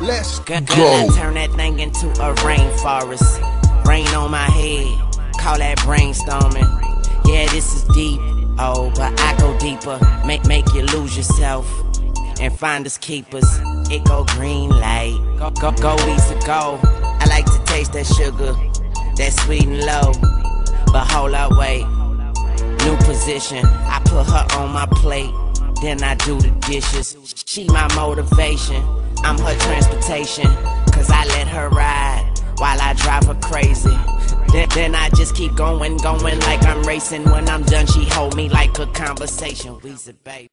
Let's go. turn that thing into a rainforest. Rain on my head, call that brainstorming. Yeah, this is deep. Oh, but I go deeper. Make make you lose yourself and find us keepers. It go green light, go go go easy go. I like to taste that sugar, that sweet and low. But hold up, wait. New position, I put her on my plate. Then I do the dishes. She my motivation. I'm her transportation. Cause I let her ride while I drive her crazy. Then, then I just keep going, going like I'm racing. When I'm done, she hold me like a conversation. Weezy, baby.